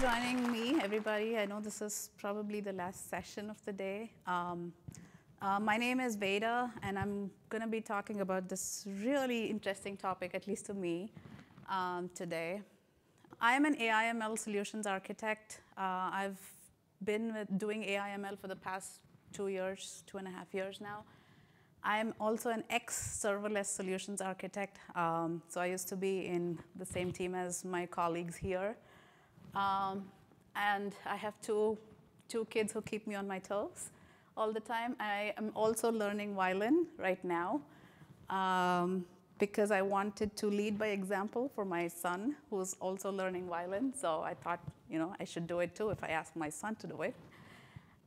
joining me, everybody. I know this is probably the last session of the day. Um, uh, my name is Veda, and I'm going to be talking about this really interesting topic, at least to me, um, today. I am an AI/ML solutions architect. Uh, I've been doing AI/ML for the past two years, two and a half years now. I'm also an ex-serverless solutions architect. Um, so I used to be in the same team as my colleagues here. Um, and I have two, two kids who keep me on my toes all the time. I am also learning violin right now um, because I wanted to lead by example for my son, who's also learning violin. So I thought, you know, I should do it too if I ask my son to do it.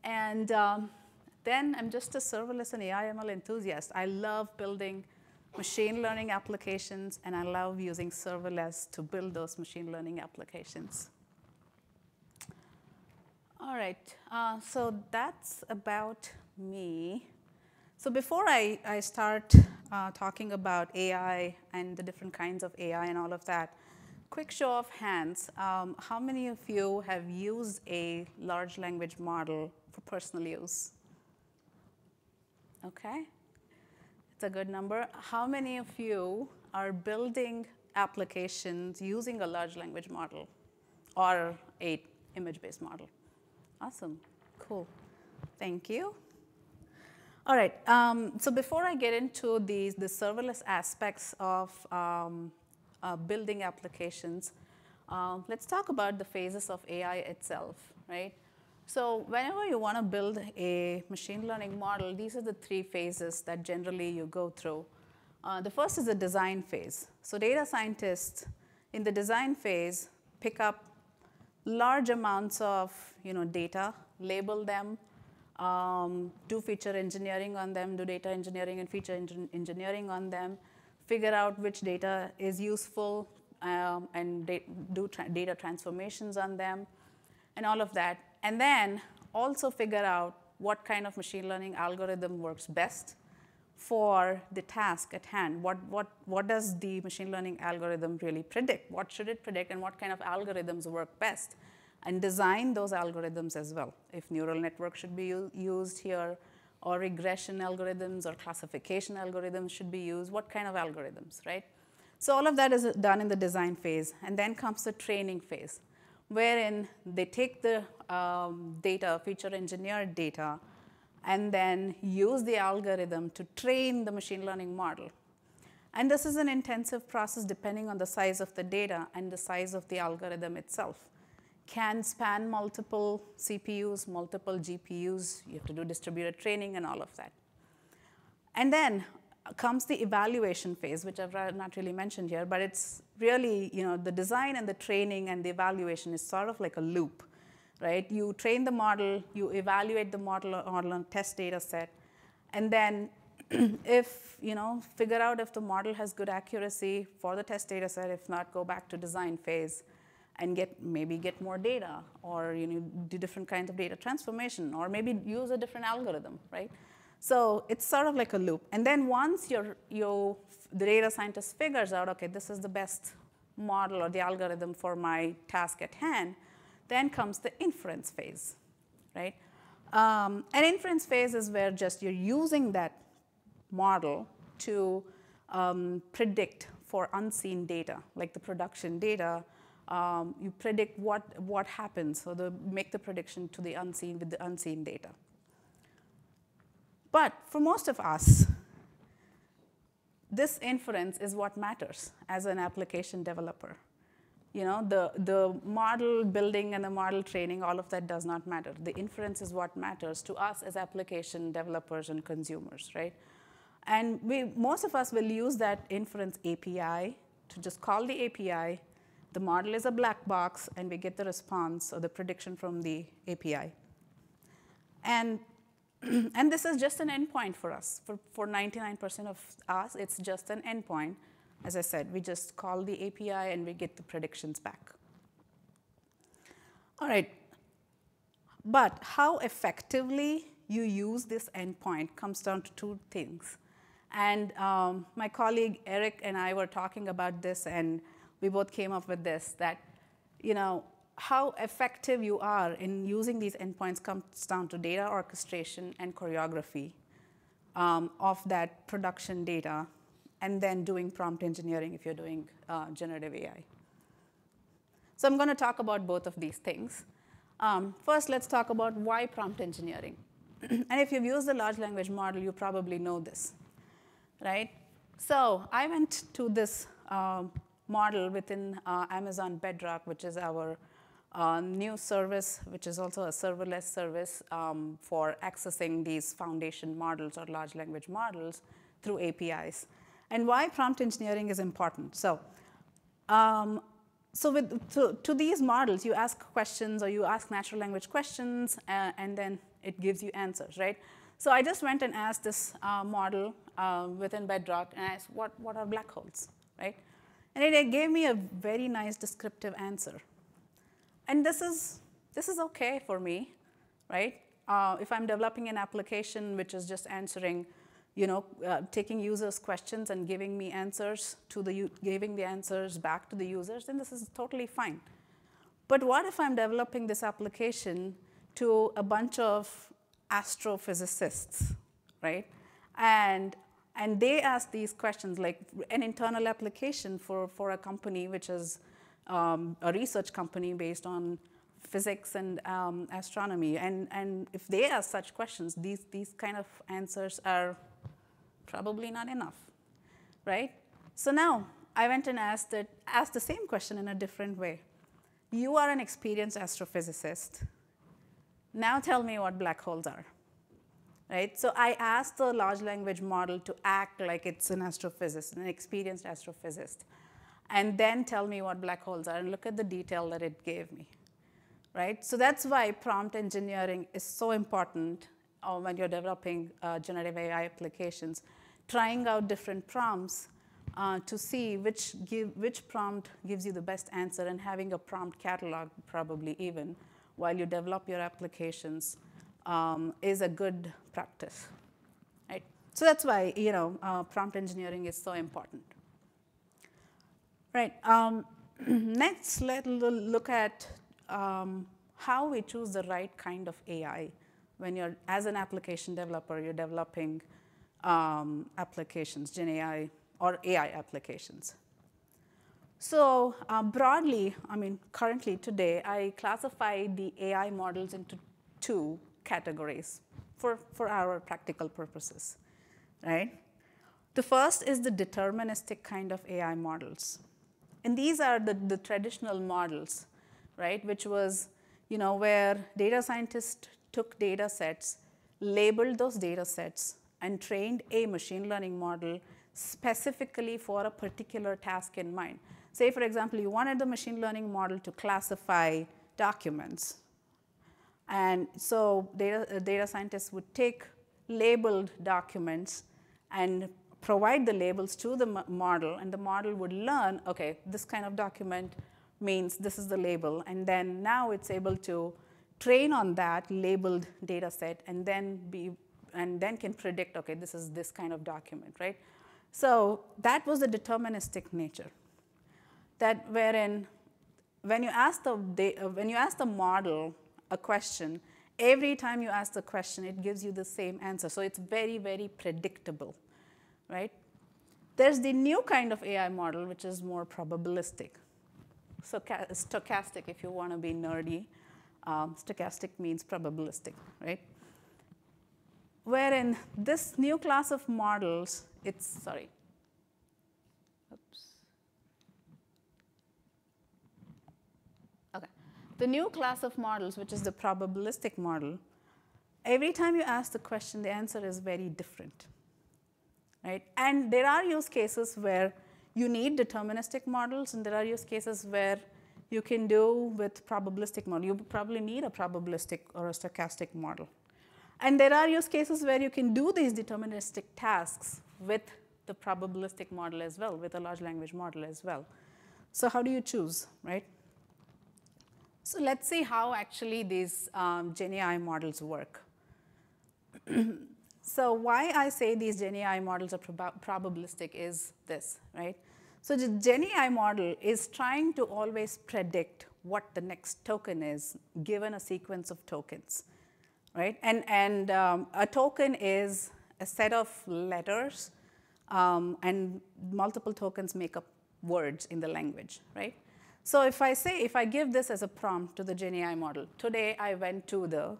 And um, then I'm just a serverless and AI/ML enthusiast. I love building machine learning applications, and I love using serverless to build those machine learning applications. All right, uh, so that's about me. So before I, I start uh, talking about AI and the different kinds of AI and all of that, quick show of hands, um, how many of you have used a large language model for personal use? Okay, it's a good number. How many of you are building applications using a large language model or a image-based model? Awesome, cool, thank you. All right, um, so before I get into these, the serverless aspects of um, uh, building applications, um, let's talk about the phases of AI itself, right? So whenever you want to build a machine learning model, these are the three phases that generally you go through. Uh, the first is the design phase. So data scientists in the design phase pick up large amounts of you know, data, label them, um, do feature engineering on them, do data engineering and feature engineering on them, figure out which data is useful, um, and do tra data transformations on them, and all of that. And then also figure out what kind of machine learning algorithm works best for the task at hand. What, what, what does the machine learning algorithm really predict? What should it predict and what kind of algorithms work best? And design those algorithms as well. If neural network should be used here, or regression algorithms or classification algorithms should be used, what kind of algorithms, right? So all of that is done in the design phase. And then comes the training phase, wherein they take the um, data, feature engineered data, and then use the algorithm to train the machine learning model. And this is an intensive process depending on the size of the data and the size of the algorithm itself. Can span multiple CPUs, multiple GPUs. You have to do distributed training and all of that. And then comes the evaluation phase, which I've not really mentioned here, but it's really, you know, the design and the training and the evaluation is sort of like a loop right? You train the model, you evaluate the model, on test data set, and then if, you know, figure out if the model has good accuracy for the test data set, if not, go back to design phase and get, maybe get more data, or you know, do different kinds of data transformation, or maybe use a different algorithm, right? So it's sort of like a loop. And then once your, your, the data scientist figures out, okay, this is the best model or the algorithm for my task at hand, then comes the inference phase, right? Um, an inference phase is where just you're using that model to um, predict for unseen data, like the production data. Um, you predict what, what happens, so the, make the prediction to the unseen with the unseen data. But for most of us, this inference is what matters as an application developer, you know, the, the model building and the model training, all of that does not matter. The inference is what matters to us as application developers and consumers, right? And we, most of us will use that inference API to just call the API. The model is a black box, and we get the response or the prediction from the API. And, and this is just an endpoint for us. For, for 99% of us, it's just an endpoint. As I said, we just call the API and we get the predictions back. All right, but how effectively you use this endpoint comes down to two things. And um, my colleague Eric and I were talking about this, and we both came up with this that, you know, how effective you are in using these endpoints comes down to data orchestration and choreography um, of that production data, and then doing prompt engineering if you're doing uh, generative AI. So I'm going to talk about both of these things. Um, first, let's talk about why prompt engineering. and if you've used a large language model, you probably know this, right? So I went to this um, model within uh, Amazon Bedrock, which is our uh, new service, which is also a serverless service um, for accessing these foundation models or large language models through APIs. And why prompt engineering is important. So, um, so with, to, to, these models, you ask questions or you ask natural language questions, uh, and then it gives you answers, right? So I just went and asked this uh, model uh, within Bedrock, and I asked, what, what are black holes, right? And it, it gave me a very nice descriptive answer. And this is, this is okay for me, right? Uh, if I'm developing an application which is just answering, you know, uh, taking users' questions and giving me answers to the, giving the answers back to the users, then this is totally fine. But what if I'm developing this application to a bunch of astrophysicists, right? And and they ask these questions, like an internal application for, for a company which is um, a research company based on physics and um, astronomy. And, and if they ask such questions, these, these kind of answers are probably not enough, right? So now I went and asked, it, asked the same question in a different way. You are an experienced astrophysicist. Now tell me what black holes are right? So I asked the large language model to act like it's an astrophysicist, an experienced astrophysicist, and then tell me what black holes are, and look at the detail that it gave me, right? So that's why prompt engineering is so important uh, when you're developing uh, generative AI applications, trying out different prompts uh, to see which, give, which prompt gives you the best answer and having a prompt catalog probably even while you develop your applications um, is a good practice. Right? So that's why you know uh, prompt engineering is so important. Right. Um, next, let's look at um, how we choose the right kind of AI when you're, as an application developer, you're developing um, applications, Gen AI or AI applications. So uh, broadly, I mean, currently today, I classify the AI models into two categories for, for our practical purposes, right? The first is the deterministic kind of AI models. And these are the, the traditional models, right, which was, you know, where data scientists took data sets, labeled those data sets, and trained a machine learning model specifically for a particular task in mind. Say, for example, you wanted the machine learning model to classify documents, and so data, uh, data scientists would take labeled documents and provide the labels to the model, and the model would learn, okay, this kind of document means this is the label, and then now it's able to train on that labeled data set and then be and then can predict, okay, this is this kind of document, right? So that was the deterministic nature. That wherein when you ask the when you ask the model a question, every time you ask the question, it gives you the same answer. So it's very, very predictable, right? There's the new kind of AI model, which is more probabilistic. So stochastic, if you want to be nerdy. Um, stochastic means probabilistic, right? Wherein this new class of models, it's, sorry, oops. Okay. The new class of models, which is the probabilistic model, every time you ask the question, the answer is very different. Right? And there are use cases where you need deterministic models, and there are use cases where you can do with probabilistic model. You probably need a probabilistic or a stochastic model. And there are use cases where you can do these deterministic tasks with the probabilistic model as well, with a large language model as well. So how do you choose, right? So let's see how actually these um, GenAI models work. so why I say these GenAI models are prob probabilistic is this, right? So the GenAI model is trying to always predict what the next token is given a sequence of tokens, right? And, and um, a token is a set of letters, um, and multiple tokens make up words in the language, right? So if I say, if I give this as a prompt to the GenAI model, today I went to the,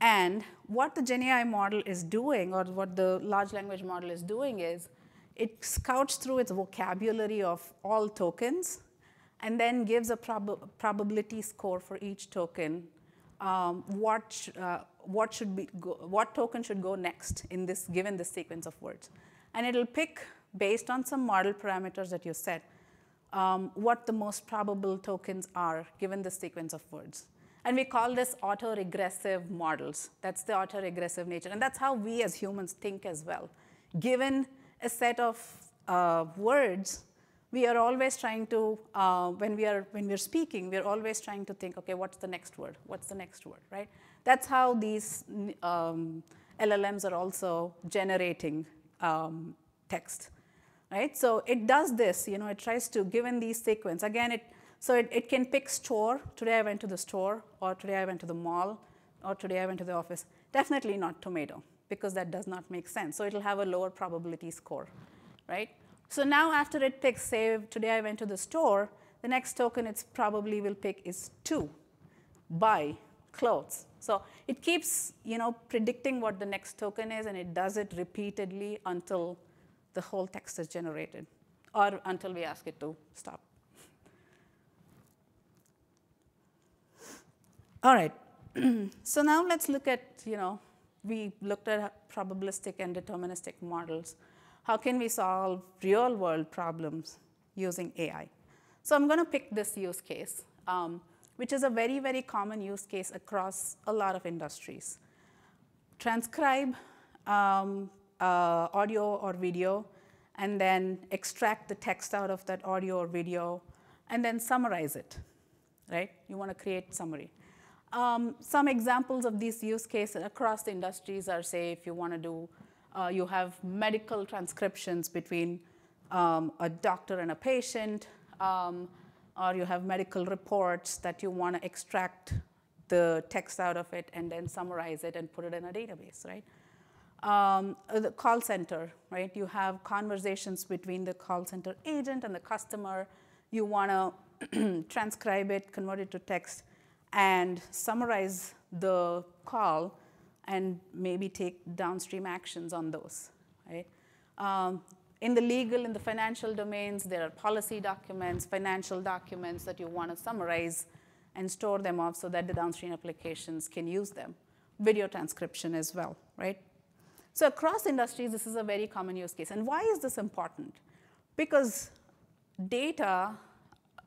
and what the GenAI model is doing, or what the large language model is doing is, it scouts through its vocabulary of all tokens, and then gives a prob probability score for each token. Um, what, uh, what should be go, what token should go next in this given this sequence of words, and it'll pick based on some model parameters that you set um, what the most probable tokens are given the sequence of words. And we call this autoregressive models. That's the autoregressive nature. And that's how we as humans think as well. Given a set of uh, words, we are always trying to, uh, when, we are, when we're speaking, we're always trying to think, okay, what's the next word? What's the next word, right? That's how these um, LLMs are also generating um, text right? So it does this, you know, it tries to, given these sequence, again, it, so it, it can pick store, today I went to the store, or today I went to the mall, or today I went to the office. Definitely not tomato, because that does not make sense. So it'll have a lower probability score, right? So now after it picks, say, today I went to the store, the next token it probably will pick is two, buy, clothes. So it keeps, you know, predicting what the next token is, and it does it repeatedly until the whole text is generated, or until we ask it to stop. All right, so now let's look at, you know, we looked at probabilistic and deterministic models. How can we solve real world problems using AI? So I'm going to pick this use case, um, which is a very, very common use case across a lot of industries. Transcribe um, uh, audio or video, and then extract the text out of that audio or video, and then summarize it, right? You want to create summary. Um, some examples of these use cases across the industries are, say, if you want to do, uh, you have medical transcriptions between um, a doctor and a patient, um, or you have medical reports that you want to extract the text out of it and then summarize it and put it in a database, right? um, the call center, right? You have conversations between the call center agent and the customer. You want to transcribe it, convert it to text, and summarize the call and maybe take downstream actions on those, right? Um, in the legal, in the financial domains, there are policy documents, financial documents that you want to summarize and store them off so that the downstream applications can use them. Video transcription as well, right? So across industries, this is a very common use case. And why is this important? Because data,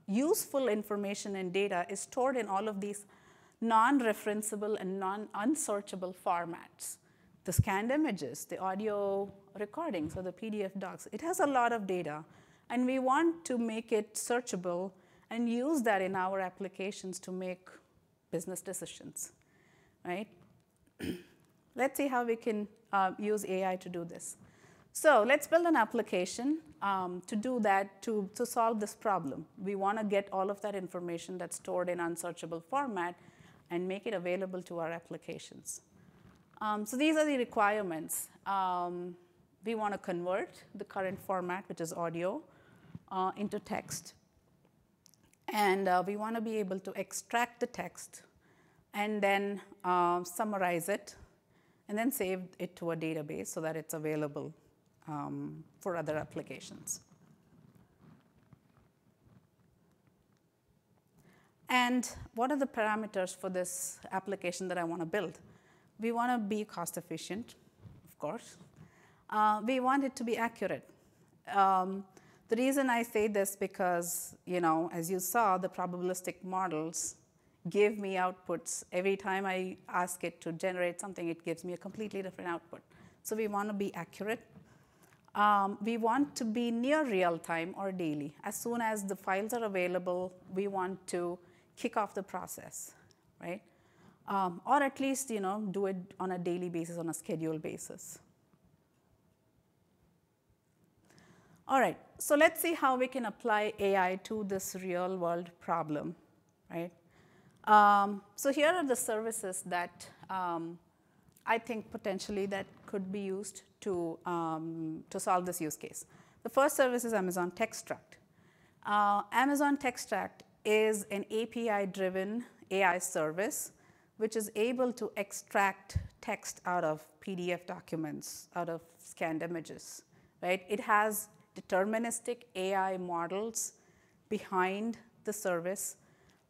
useful information and data is stored in all of these non-referenceable and non-unsearchable formats. The scanned images, the audio recordings, or the PDF docs, it has a lot of data. And we want to make it searchable and use that in our applications to make business decisions, right? Let's see how we can uh, use AI to do this. So let's build an application um, to do that, to, to solve this problem. We want to get all of that information that's stored in unsearchable format and make it available to our applications. Um, so these are the requirements. Um, we want to convert the current format, which is audio, uh, into text. And uh, we want to be able to extract the text and then uh, summarize it and then save it to a database so that it's available um, for other applications. And what are the parameters for this application that I want to build? We want to be cost efficient, of course. Uh, we want it to be accurate. Um, the reason I say this because, you know, as you saw, the probabilistic models give me outputs. Every time I ask it to generate something, it gives me a completely different output. So we want to be accurate. Um, we want to be near real time or daily. As soon as the files are available, we want to kick off the process, right? Um, or at least, you know, do it on a daily basis, on a schedule basis. All right, so let's see how we can apply AI to this real world problem right? Um, so here are the services that um, I think potentially that could be used to, um, to solve this use case. The first service is Amazon Textract. Uh, Amazon Textract is an API-driven AI service which is able to extract text out of PDF documents, out of scanned images, right? It has deterministic AI models behind the service,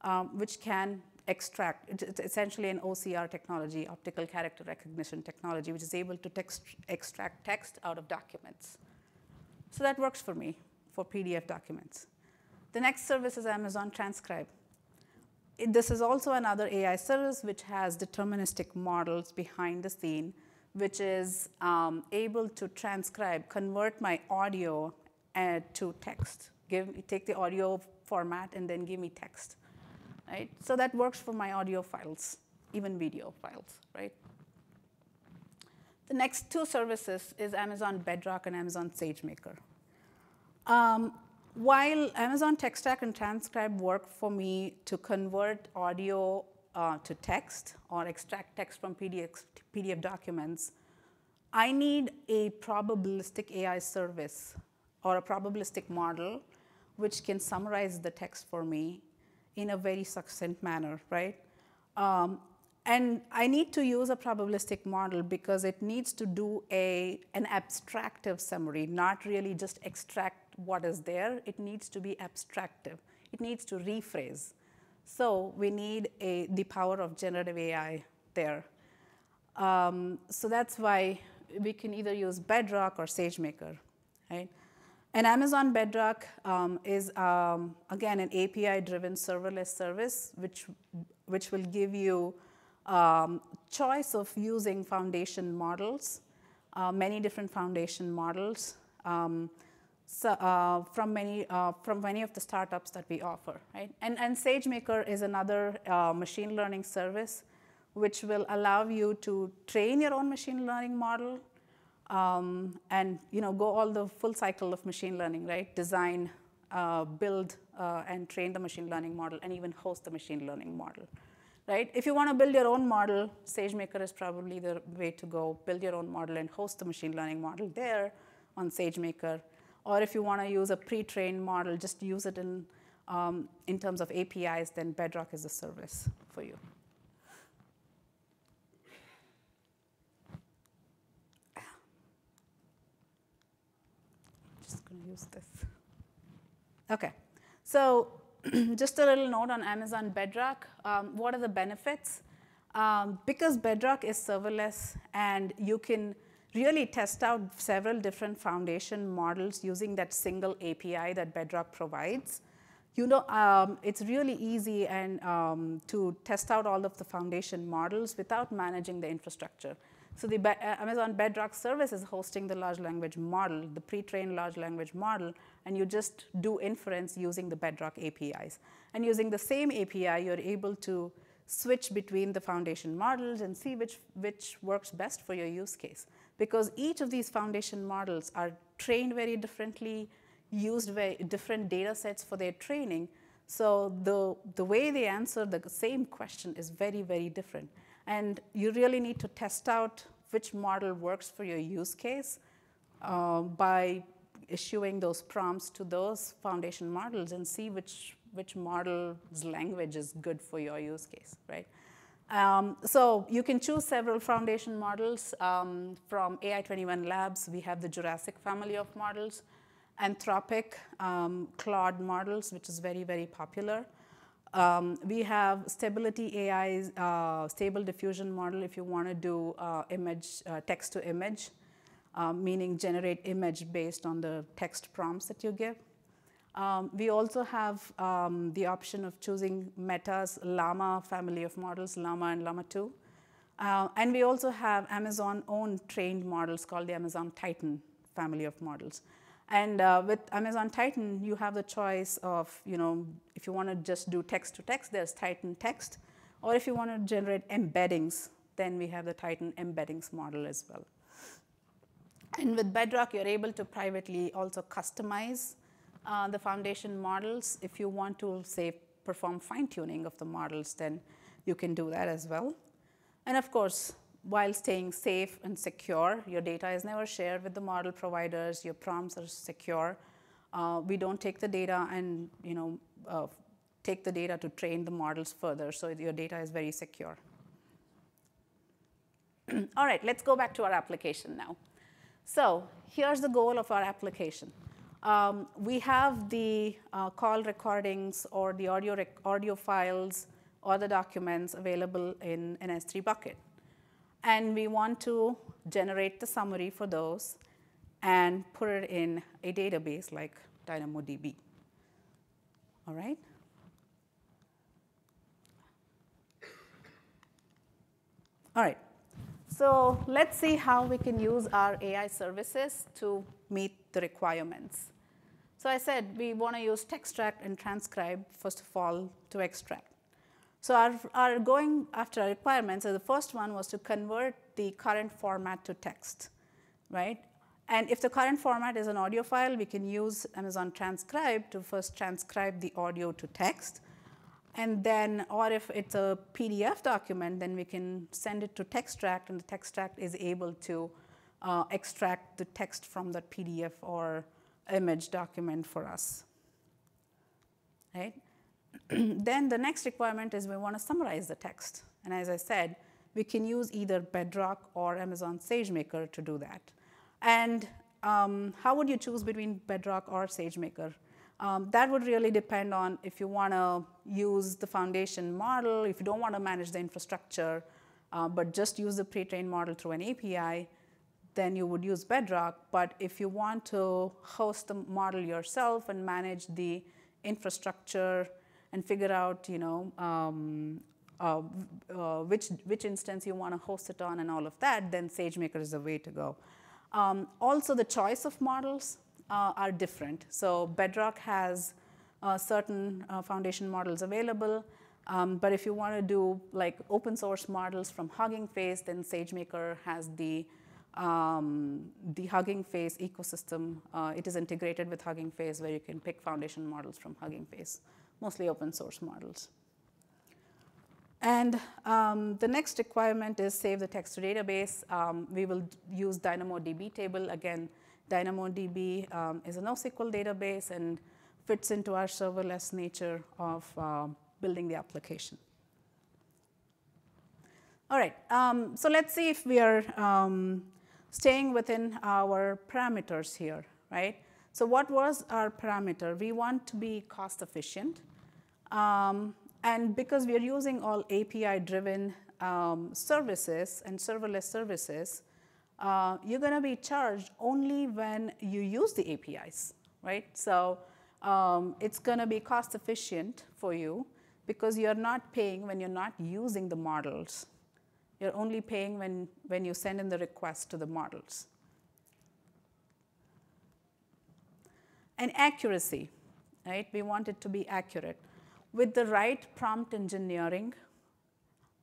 um, which can extract, it's essentially an OCR technology, optical character recognition technology, which is able to text, extract text out of documents. So that works for me for PDF documents. The next service is Amazon Transcribe it, this is also another AI service which has deterministic models behind the scene, which is um, able to transcribe, convert my audio uh, to text. Give, take the audio format and then give me text. Right? So that works for my audio files, even video files, right? The next two services is Amazon Bedrock and Amazon SageMaker. Um, while Amazon Textract and Transcribe work for me to convert audio uh, to text or extract text from PDF, PDF documents, I need a probabilistic AI service or a probabilistic model which can summarize the text for me in a very succinct manner, right? Um, and I need to use a probabilistic model because it needs to do a, an abstractive summary, not really just extract what is there. It needs to be abstractive. It needs to rephrase. So we need a, the power of generative AI there. Um, so that's why we can either use Bedrock or SageMaker, right? And Amazon Bedrock um, is, um, again, an API-driven serverless service, which, which will give you um, choice of using foundation models, uh, many different foundation models um, so, uh, from, many, uh, from many of the startups that we offer. Right? And, and SageMaker is another uh, machine learning service which will allow you to train your own machine learning model um, and you know, go all the full cycle of machine learning, right? Design, uh, build, uh, and train the machine learning model, and even host the machine learning model right? If you want to build your own model, SageMaker is probably the way to go. Build your own model and host the machine learning model there on SageMaker. Or if you want to use a pre-trained model, just use it in, um, in terms of APIs, then Bedrock is a service for you. Just going to use this. OK. So just a little note on Amazon Bedrock. Um, what are the benefits? Um, because Bedrock is serverless and you can really test out several different foundation models using that single API that Bedrock provides, you know, um, it's really easy and um, to test out all of the foundation models without managing the infrastructure. So the Be uh, Amazon Bedrock service is hosting the large language model, the pre-trained large language model, and you just do inference using the Bedrock APIs. And using the same API, you're able to switch between the foundation models and see which, which works best for your use case. Because each of these foundation models are trained very differently, used very different data sets for their training. So the, the way they answer the same question is very, very different. And you really need to test out which model works for your use case uh, by issuing those prompts to those foundation models and see which, which model's language is good for your use case, right? Um, so you can choose several foundation models. Um, from AI21 Labs, we have the Jurassic family of models, Anthropic um, Claude models, which is very, very popular. Um, we have Stability AI's uh, stable diffusion model if you want to do uh, image, uh, text to image, um, meaning generate image based on the text prompts that you give. Um, we also have um, the option of choosing Meta's Llama family of models, Llama and Llama 2. Uh, and we also have Amazon-owned trained models called the Amazon Titan family of models. And uh, with Amazon Titan, you have the choice of, you know, if you want to just do text to text, there's Titan text. Or if you want to generate embeddings, then we have the Titan embeddings model as well. And with Bedrock, you're able to privately also customize uh, the foundation models if you want to, say, perform fine tuning of the models, then you can do that as well. And of course, while staying safe and secure, your data is never shared with the model providers, your prompts are secure. Uh, we don't take the data and you know, uh, take the data to train the models further, so your data is very secure. All right, let's go back to our application now. So here's the goal of our application. Um, we have the uh, call recordings or the audio, rec audio files or the documents available in an S3 bucket. And we want to generate the summary for those and put it in a database like DynamoDB. All right? All right. So let's see how we can use our AI services to meet the requirements. So I said we want to use textract and transcribe, first of all, to extract. So our, our going after our requirements, so the first one was to convert the current format to text, right? And if the current format is an audio file, we can use Amazon Transcribe to first transcribe the audio to text. And then, or if it's a PDF document, then we can send it to Textract, and the Textract is able to uh, extract the text from that PDF or image document for us. Right? then the next requirement is we want to summarize the text. And as I said, we can use either Bedrock or Amazon SageMaker to do that. And um, how would you choose between Bedrock or SageMaker? Um, that would really depend on if you want to use the foundation model, if you don't want to manage the infrastructure, uh, but just use the pre-trained model through an API, then you would use Bedrock. But if you want to host the model yourself and manage the infrastructure and figure out, you know, um, uh, uh, which, which instance you want to host it on and all of that, then SageMaker is the way to go. Um, also, the choice of models uh, are different. So Bedrock has uh, certain uh, foundation models available. Um, but if you want to do like open source models from Hugging Face, then SageMaker has the um, the Hugging Face ecosystem. Uh, it is integrated with Hugging Face, where you can pick foundation models from Hugging Face, mostly open source models. And um, the next requirement is save the text to database. Um, we will use DynamoDB table. Again, DynamoDB um, is a NoSQL database and fits into our serverless nature of uh, building the application. All right, um, so let's see if we are um, staying within our parameters here, right? So what was our parameter? We want to be cost efficient. Um, and because we are using all API-driven um, services and serverless services, uh, you're going to be charged only when you use the APIs, right? So um, it's going to be cost efficient for you because you're not paying when you're not using the models. You're only paying when, when you send in the request to the models. And accuracy, right? We want it to be accurate with the right prompt engineering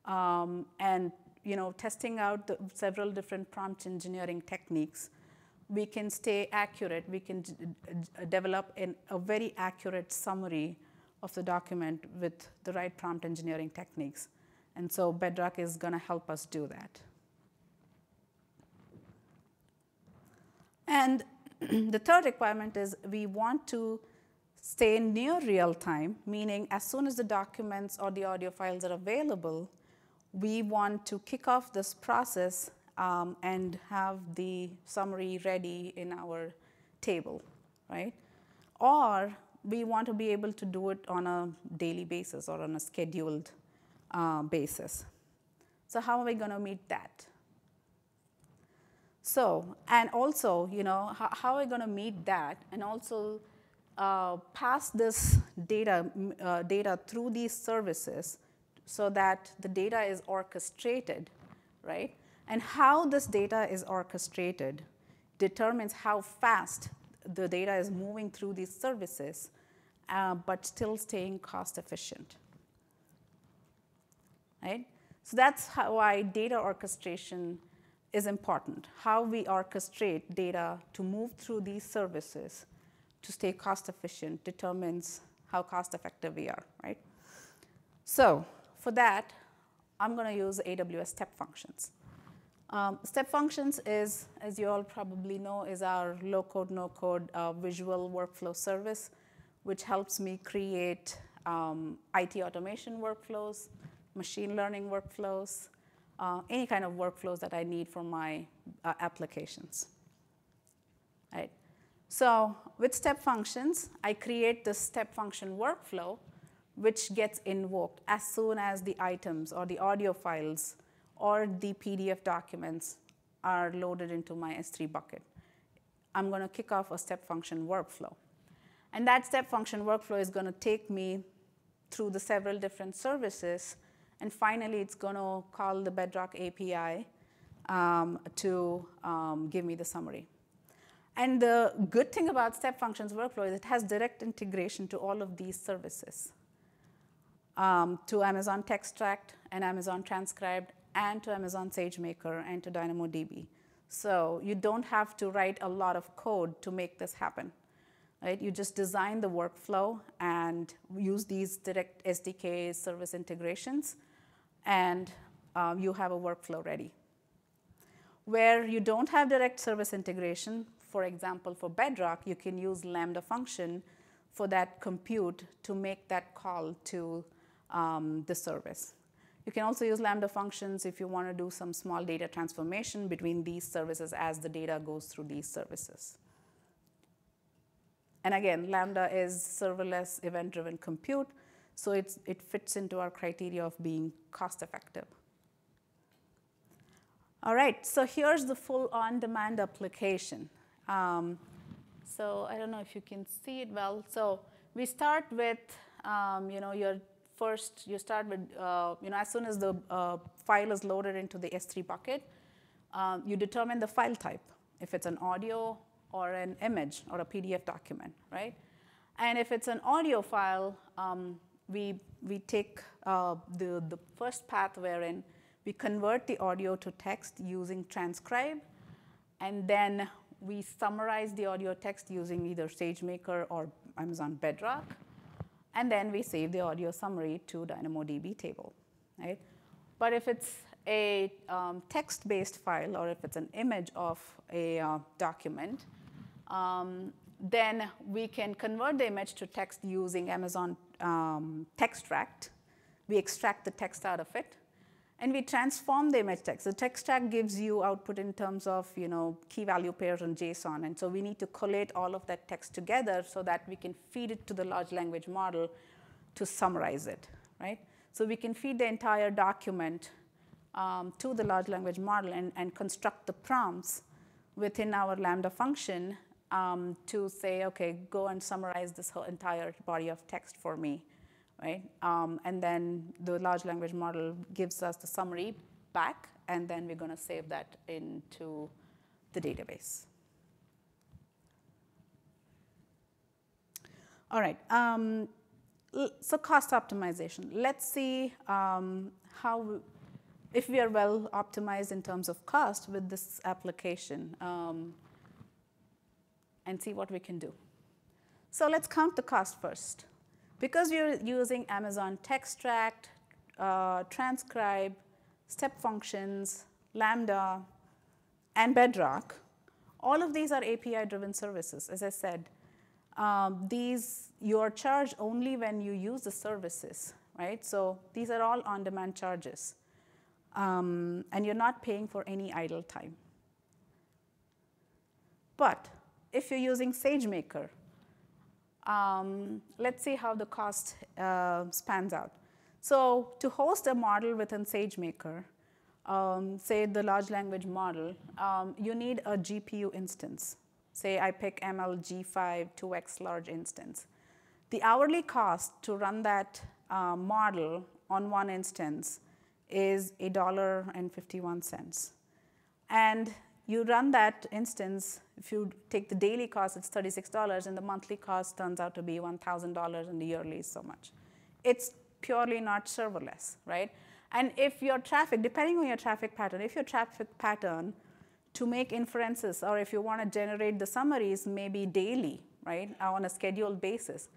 um, and you know, testing out the several different prompt engineering techniques, we can stay accurate. We can develop an, a very accurate summary of the document with the right prompt engineering techniques. And so Bedrock is going to help us do that. And the third requirement is we want to stay near real time, meaning as soon as the documents or the audio files are available, we want to kick off this process um, and have the summary ready in our table, right? Or we want to be able to do it on a daily basis or on a scheduled uh, basis. So how are we going to meet that? So, and also, you know, how, how are we going to meet that and also uh, pass this data, uh, data through these services so that the data is orchestrated, right? And how this data is orchestrated determines how fast the data is moving through these services, uh, but still staying cost efficient, right? So that's how why data orchestration is important, how we orchestrate data to move through these services to stay cost efficient determines how cost effective we are, right? So for that, I'm going to use AWS step functions. Um, step functions is, as you all probably know, is our low-code, no-code uh, visual workflow service, which helps me create um, IT automation workflows, machine learning workflows, uh, any kind of workflows that I need for my uh, applications. Right. So with step functions, I create the step function workflow, which gets invoked as soon as the items or the audio files or the PDF documents are loaded into my S3 bucket. I'm going to kick off a step function workflow. And that step function workflow is going to take me through the several different services. And finally, it's going to call the Bedrock API um, to um, give me the summary. And the good thing about step functions workflow is it has direct integration to all of these services, um, to Amazon Textract and Amazon Transcribed and to Amazon SageMaker and to DynamoDB. So you don't have to write a lot of code to make this happen. Right? You just design the workflow and use these direct SDK service integrations, and um, you have a workflow ready. Where you don't have direct service integration, for example, for Bedrock, you can use Lambda function for that compute to make that call to um, the service. You can also use Lambda functions if you want to do some small data transformation between these services as the data goes through these services. And again, Lambda is serverless event-driven compute, so it fits into our criteria of being cost effective. All right, so here's the full on-demand application. Um, so I don't know if you can see it well. So we start with, um, you know, your first, you start with, uh, you know, as soon as the uh, file is loaded into the S3 bucket, um, you determine the file type, if it's an audio or an image or a PDF document, right? And if it's an audio file, um, we, we take uh, the, the first path wherein we convert the audio to text using transcribe, and then we summarize the audio text using either SageMaker or Amazon Bedrock, and then we save the audio summary to DynamoDB table, right? But if it's a um, text-based file or if it's an image of a uh, document, um, then we can convert the image to text using Amazon um, Textract. We extract the text out of it, and we transform the image text. The Textract gives you output in terms of you know, key value pairs and JSON. And so we need to collate all of that text together so that we can feed it to the large language model to summarize it, right? So we can feed the entire document um, to the large language model and, and construct the prompts within our Lambda function um, to say, okay, go and summarize this whole entire body of text for me right? Um, and then the large language model gives us the summary back, and then we're going to save that into the database. All right, um, so cost optimization. Let's see um, how, if we are well optimized in terms of cost with this application um, and see what we can do. So let's count the cost first. Because we're using Amazon Textract, uh, Transcribe, step functions, Lambda, and Bedrock, all of these are API-driven services, as I said. Um, these, you are charged only when you use the services, right? So these are all on-demand charges. Um, and you're not paying for any idle time. But if you're using SageMaker, um, let's see how the cost uh, spans out. So to host a model within SageMaker, um, say the large language model, um, you need a GPU instance. Say I pick MLG5 2x large instance. The hourly cost to run that uh, model on one instance is $1.51. And you run that instance, if you take the daily cost, it's $36, and the monthly cost turns out to be $1,000, and the yearly is so much. It's purely not serverless, right? And if your traffic, depending on your traffic pattern, if your traffic pattern to make inferences, or if you want to generate the summaries maybe daily, right, on a scheduled basis,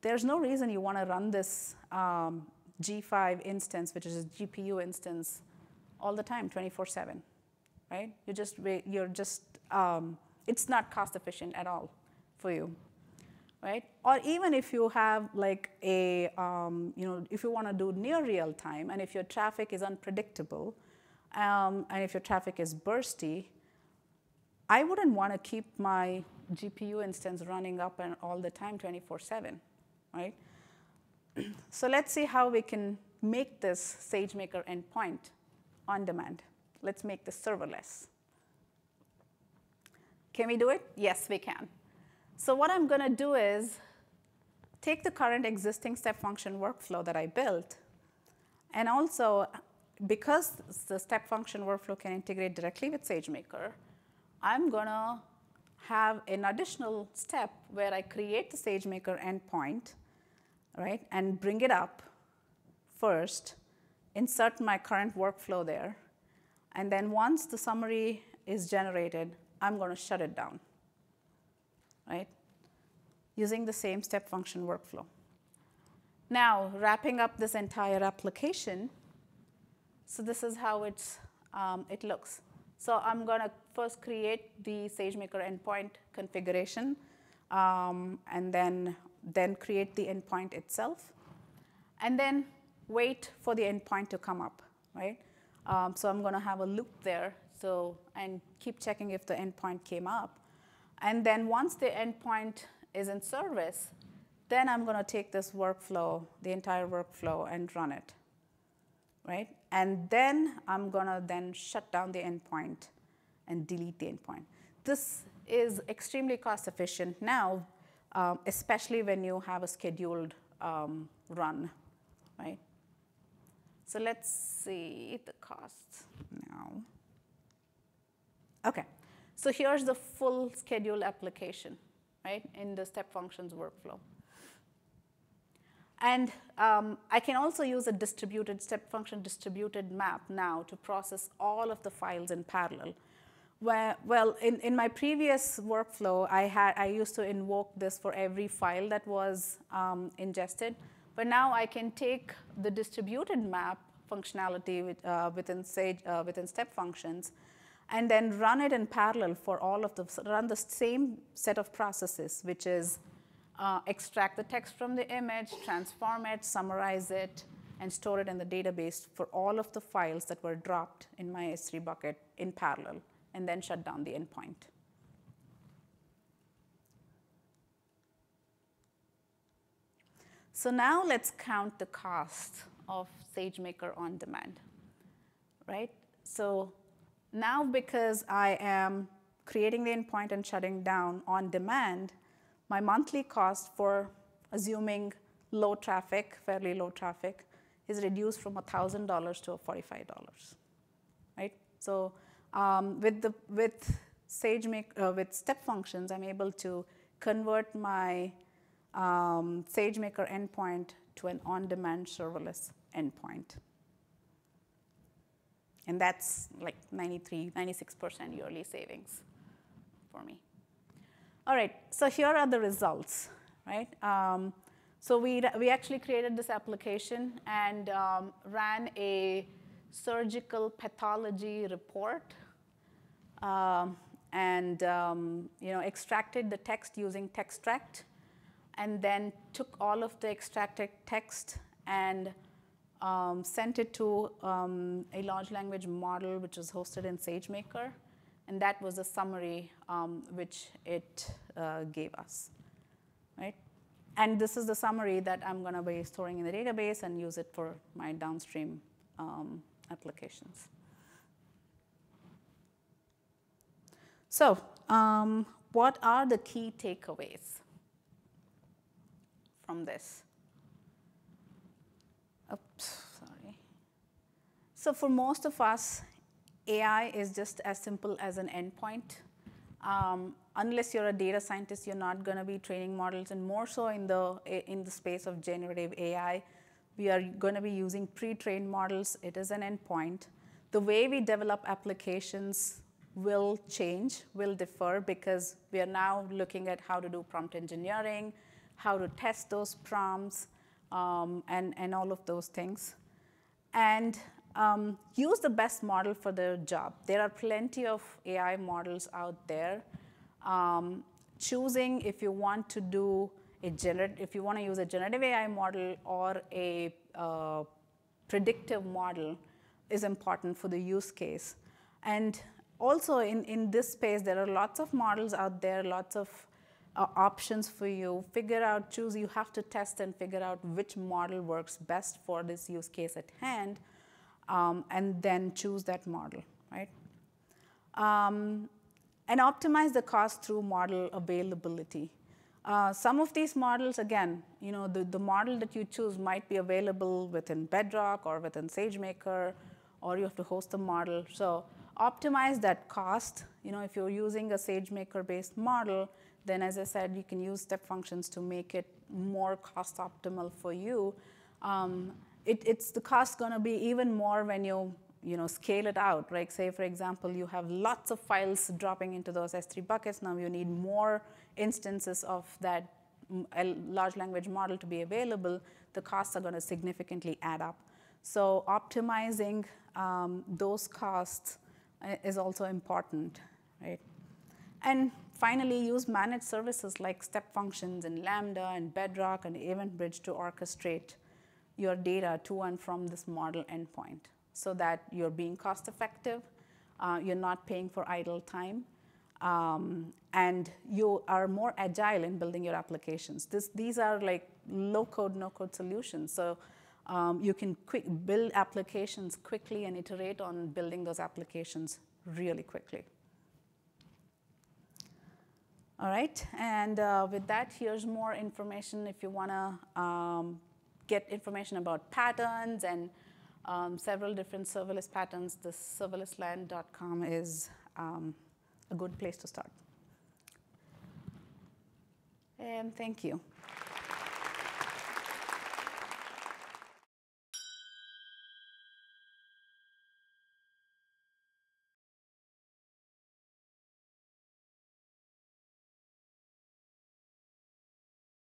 there's no reason you want to run this um, G5 instance, which is a GPU instance, all the time, 24/7, right? You just you're just um, it's not cost efficient at all for you, right? Or even if you have like a um, you know if you want to do near real time, and if your traffic is unpredictable, um, and if your traffic is bursty, I wouldn't want to keep my GPU instance running up and all the time 24/7, right? so let's see how we can make this SageMaker endpoint on demand. Let's make this serverless. Can we do it? Yes, we can. So what I'm going to do is take the current existing step function workflow that I built, and also because the step function workflow can integrate directly with SageMaker, I'm going to have an additional step where I create the SageMaker endpoint right? And bring it up first, insert my current workflow there, and then once the summary is generated, I'm going to shut it down, right? Using the same step function workflow. Now, wrapping up this entire application, so this is how it's, um, it looks. So I'm going to first create the SageMaker endpoint configuration, um, and then then create the endpoint itself, and then wait for the endpoint to come up, right? Um, so I'm going to have a loop there, so and keep checking if the endpoint came up, and then once the endpoint is in service, then I'm going to take this workflow, the entire workflow, and run it, right? And then I'm going to then shut down the endpoint and delete the endpoint. This is extremely cost efficient now um, especially when you have a scheduled um, run, right? So let's see the costs now. Okay, so here's the full schedule application, right, in the step functions workflow. And um, I can also use a distributed step function distributed map now to process all of the files in parallel. Well, well in, in my previous workflow, I, had, I used to invoke this for every file that was um, ingested. But now I can take the distributed map functionality with, uh, within, Sage, uh, within step functions and then run it in parallel for all of the, run the same set of processes, which is uh, extract the text from the image, transform it, summarize it, and store it in the database for all of the files that were dropped in my S3 bucket in parallel and then shut down the endpoint. So now let's count the cost of SageMaker on demand, right? So now because I am creating the endpoint and shutting down on demand, my monthly cost for assuming low traffic, fairly low traffic, is reduced from $1,000 to $45, right? So um, with, the, with SageMaker, uh, with step functions, I'm able to convert my um, SageMaker endpoint to an on-demand serverless endpoint. And that's like 93, 96% yearly savings for me. All right, so here are the results, right? Um, so we, we actually created this application and um, ran a surgical pathology report um, and um, you know, extracted the text using Textract and then took all of the extracted text and um, sent it to um, a large language model which was hosted in SageMaker. And that was a summary um, which it uh, gave us, right? And this is the summary that I'm going to be storing in the database and use it for my downstream um, applications. So um, what are the key takeaways from this? Oops, sorry. So for most of us, AI is just as simple as an endpoint. Um, unless you're a data scientist, you're not going to be training models, and more so in the in the space of generative AI, we are going to be using pre-trained models. It is an endpoint. The way we develop applications will change, will differ because we are now looking at how to do prompt engineering, how to test those prompts, um, and, and all of those things. And um, use the best model for the job. There are plenty of AI models out there. Um, choosing if you want to do a gener- if you want to use a generative AI model or a uh, predictive model is important for the use case. And also in, in this space, there are lots of models out there, lots of uh, options for you. Figure out, choose, you have to test and figure out which model works best for this use case at hand, um, and then choose that model, right? Um, and optimize the cost through model availability. Uh, some of these models, again, you know, the, the model that you choose might be available within Bedrock or within SageMaker, or you have to host the model. So optimize that cost. You know, if you're using a SageMaker-based model, then as I said, you can use step functions to make it more cost optimal for you. Um, it, it's the cost going to be even more when you you know, scale it out, right? Say, for example, you have lots of files dropping into those S3 buckets. Now you need more instances of that large language model to be available. The costs are going to significantly add up. So optimizing um, those costs uh, is also important, right? And finally, use managed services like step functions and Lambda and Bedrock and EventBridge to orchestrate your data to and from this model endpoint so that you're being cost effective, uh, you're not paying for idle time, um, and you are more agile in building your applications. This, these are like low code, no code solutions. So um, you can quick build applications quickly and iterate on building those applications really quickly. All right, and uh, with that, here's more information if you want to um, get information about patterns and um, several different serverless patterns. The serverlessland.com is um, a good place to start. And thank you.